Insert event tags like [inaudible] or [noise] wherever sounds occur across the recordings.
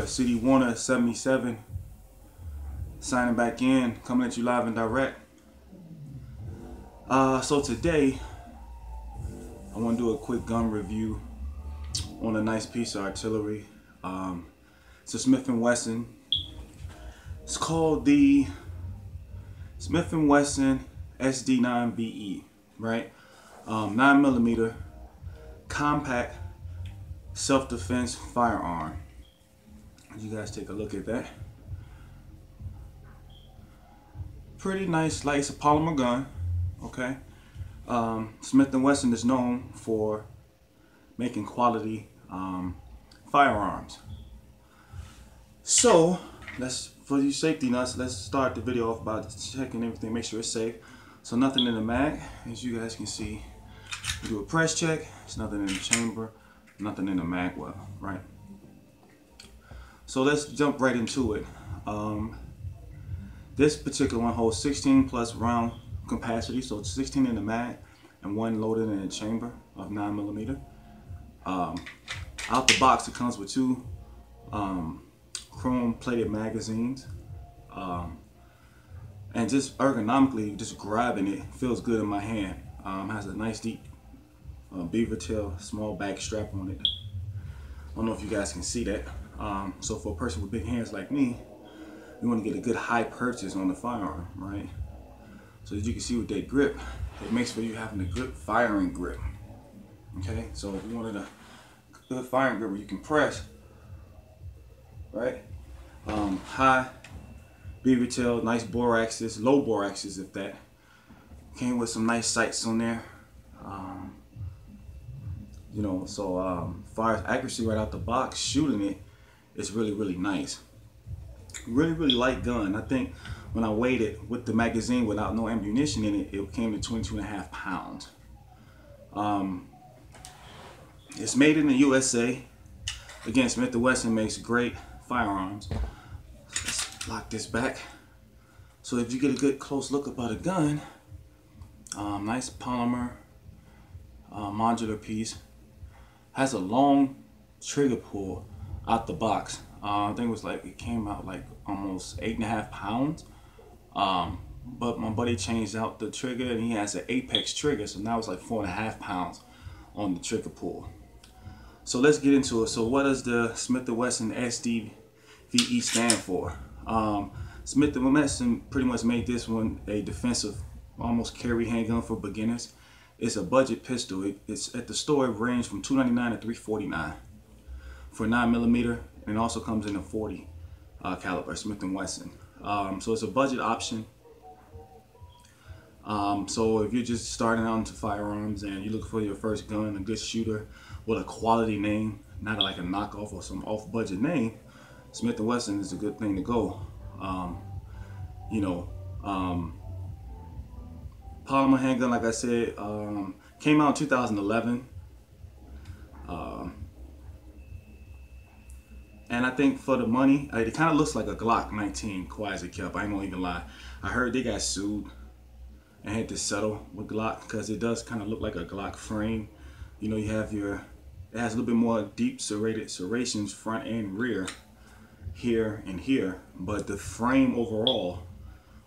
boy, CD Warner 77, signing back in, coming at you live and direct. Uh, so today, I want to do a quick gun review on a nice piece of artillery. Um, it's a Smith & Wesson. It's called the Smith & Wesson SD9VE, right? Um, 9 millimeter compact self-defense firearm. You guys take a look at that. Pretty nice, like it's a polymer gun, okay? Um, Smith & Wesson is known for making quality um, firearms. So, let's for you safety nuts, let's start the video off by checking everything, make sure it's safe. So nothing in the mag, as you guys can see. We do a press check, there's nothing in the chamber, nothing in the mag well, right? So let's jump right into it. Um, this particular one holds 16 plus round capacity, so it's 16 in the mag and one loaded in the chamber of 9 millimeter. Um, out the box, it comes with two um, chrome plated magazines. Um, and just ergonomically, just grabbing it feels good in my hand. Um, has a nice deep uh, beaver tail small back strap on it. I don't know if you guys can see that. Um, so for a person with big hands like me, you want to get a good high purchase on the firearm, right? So as you can see with that grip, it makes for you having a good firing grip. Okay, so if you wanted a good firing grip where you can press, right? Um, high beaver tail, nice bore axis, low bore axis if that. Came with some nice sights on there. Um, you know, so um, accuracy right out the box, shooting it, it's really, really nice. Really, really light gun. I think when I weighed it with the magazine without no ammunition in it, it came to 22 and a half pounds. Um, it's made in the USA. Again, Smith & Wesson makes great firearms. Let's lock this back. So if you get a good close look about a gun, um, nice polymer uh, modular piece. Has a long trigger pull out the box. Uh, I think it was like, it came out like almost eight and a half pounds. Um, but my buddy changed out the trigger and he has an Apex trigger. So now it's like four and a half pounds on the trigger pull. So let's get into it. So what does the Smith & Wesson SDVE stand for? Um, Smith & Wesson pretty much made this one a defensive, almost carry handgun for beginners. It's a budget pistol. It, it's at the store it range from 299 to 349 for 9 millimeter, and also comes in a 40 uh, caliber Smith & Wesson. Um, so it's a budget option. Um, so if you're just starting out into firearms and you look for your first gun, a good shooter with a quality name, not like a knockoff or some off-budget name, Smith & Wesson is a good thing to go. Um, you know, um, polymer handgun, like I said, um, came out in 2011. And I think for the money, it kind of looks like a Glock 19 Quasi-Cap. I ain't gonna even lie. I heard they got sued and had to settle with Glock because it does kind of look like a Glock frame. You know, you have your, it has a little bit more deep serrated serrations front and rear here and here, but the frame overall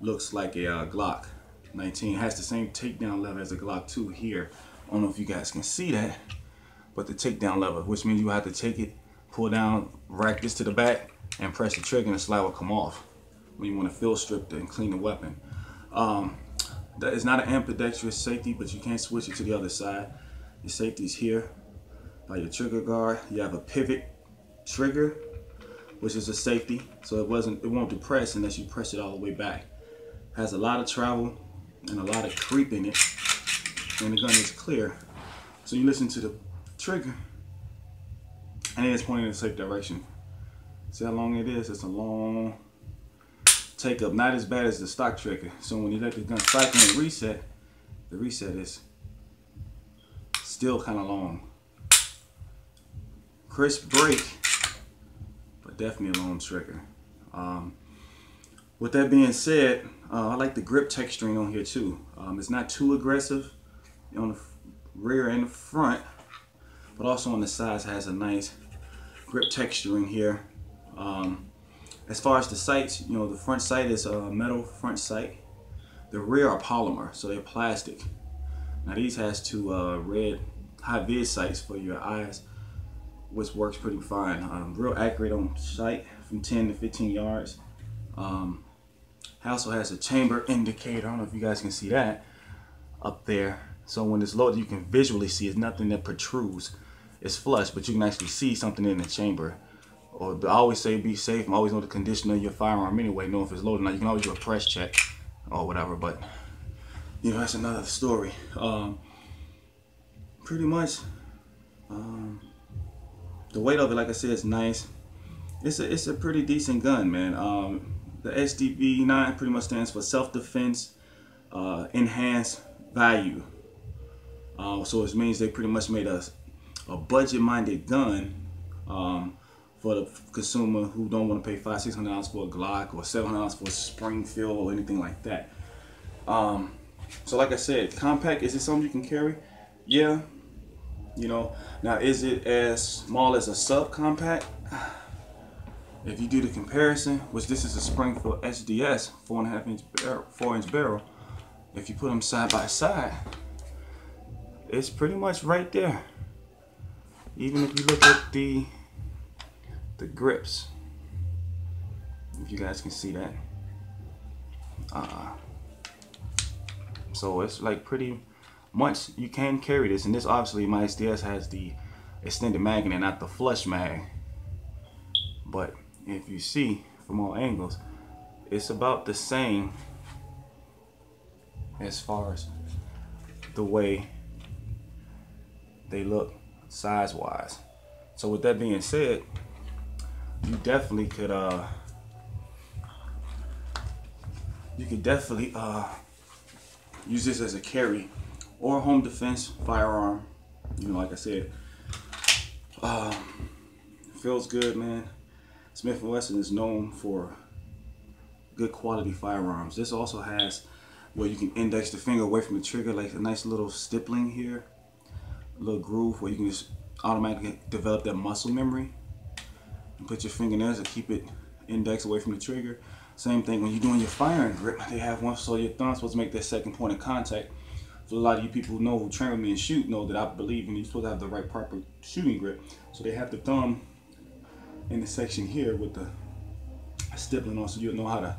looks like a uh, Glock 19. It has the same takedown lever as a Glock 2 here. I don't know if you guys can see that, but the takedown lever, which means you have to take it, pull down, rack this to the back, and press the trigger and the slide will come off when you want to field strip and clean the weapon. Um, that is not an ambidextrous safety, but you can switch it to the other side. Your safety is here by your trigger guard. You have a pivot trigger, which is a safety, so it wasn't it won't depress unless you press it all the way back. Has a lot of travel and a lot of creep in it, and the gun is clear. So you listen to the trigger, and it's pointing in the safe direction. See how long it is? It's a long take up, not as bad as the stock trigger. So when you let the gun cycle and reset, the reset is still kind of long. Crisp break, but definitely a long trigger. Um, with that being said, uh, I like the grip texturing on here too. Um, it's not too aggressive on the rear and the front, but also on the sides has a nice grip texturing here. Um, as far as the sights, you know, the front sight is a metal front sight. The rear are polymer, so they're plastic. Now these has two uh, red high vis sights for your eyes, which works pretty fine. Um, real accurate on sight from 10 to 15 yards. Um, also has a chamber indicator. I don't know if you guys can see that up there. So when it's loaded, you can visually see it's nothing that protrudes. It's flush, but you can actually see something in the chamber. Or I always say be safe. I always know the condition of your firearm anyway, know if it's loaded. or not. you can always do a press check or whatever, but you know that's another story. Um, pretty much, um, the weight of it, like I said, is nice. It's a it's a pretty decent gun, man. Um, the SDV9 pretty much stands for self-defense, uh, enhanced value. Uh, so it means they pretty much made a, a budget-minded gun um, for the consumer who don't want to pay five, six hundred dollars for a Glock or seven hundred dollars for a Springfield or anything like that. Um, so like I said, compact, is it something you can carry? Yeah. You know, now is it as small as a subcompact? [sighs] If you do the comparison, which this is a Springfield SDS, four and a half inch barrel, four inch barrel. If you put them side by side, it's pretty much right there. Even if you look at the the grips, if you guys can see that. Uh, so it's like pretty much you can carry this, and this obviously my SDS has the extended mag and not the flush mag. But if you see from all angles, it's about the same as far as the way they look size wise. So with that being said, you definitely could uh you could definitely uh use this as a carry or home defense firearm. You know, like I said, um, feels good, man. Smith & Wesson is known for good quality firearms. This also has where you can index the finger away from the trigger, like a nice little stippling here, little groove where you can just automatically develop that muscle memory and put your fingernails to keep it index away from the trigger. Same thing when you're doing your firing grip, they have one so your thumb's supposed to make that second point of contact. So a lot of you people who know who train with me and shoot know that I believe in you're supposed to have the right proper shooting grip. So they have the thumb in the section here with the stippling on so you'll know how to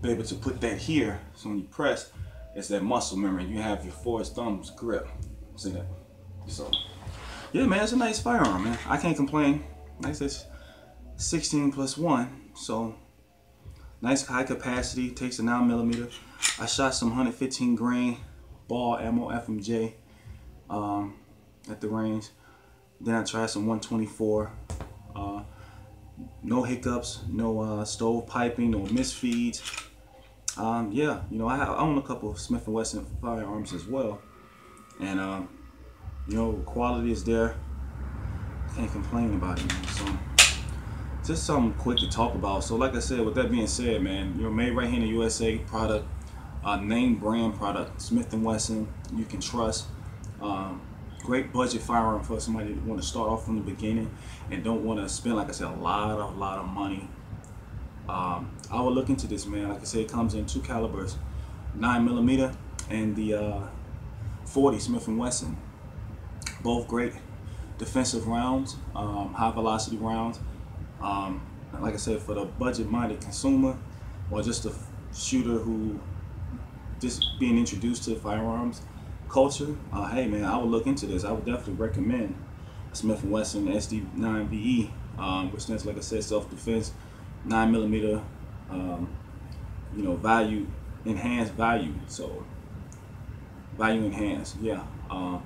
be able to put that here. So when you press, it's that muscle memory. You have your forest thumbs grip. See that? So yeah, man, it's a nice firearm, man. I can't complain. Nice, it's 16 plus one, so Nice high capacity, takes a 9 millimeter. I shot some 115 grain ball ammo FMJ um, at the range. Then I tried some 124. Uh, no hiccups, no uh, stove piping, no misfeeds. Um, yeah, you know, I, I, own a couple of Smith & Wesson firearms as well. And, um, you know, quality is there. Can't complain about it, man. So, just something quick to talk about. So like I said, with that being said, man, you're made right here in the USA product, uh, name brand product, Smith & Wesson, you can trust. Um, great budget firearm for somebody that want to start off from the beginning and don't want to spend, like I said, a lot of, lot of money. Um, I would look into this, man. Like I said, it comes in two calibers, nine millimeter and the uh, 40 Smith & Wesson. Both great defensive rounds, um, high velocity rounds. Um, like I said, for the budget-minded consumer or just a shooter who just being introduced to firearms culture, uh, hey man, I would look into this. I would definitely recommend Smith & Wesson SD9VE, um, which stands, like I said, self-defense, nine millimeter, um, you know, value, enhanced value. So value enhanced, yeah. Um,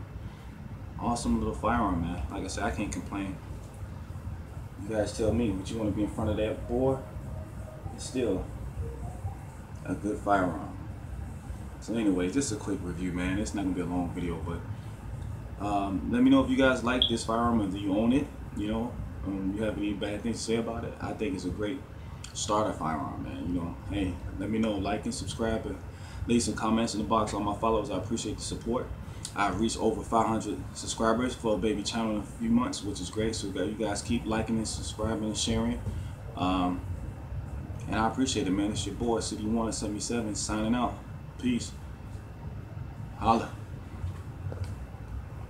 awesome little firearm, man. Like I said, I can't complain. You guys tell me, would you want to be in front of that bore? It's still a good firearm. So anyway, just a quick review, man. It's not going to be a long video, but um, let me know if you guys like this firearm and do you own it. You know, um, you have any bad things to say about it. I think it's a great starter firearm, man. You know, hey, let me know, like and subscribe, and leave some comments in the box. All my followers, I appreciate the support. I've reached over 500 subscribers for a baby channel in a few months, which is great. So you guys keep liking and subscribing and sharing. Um, and I appreciate it, man. It's your boy, City177, signing out. Peace. Holla.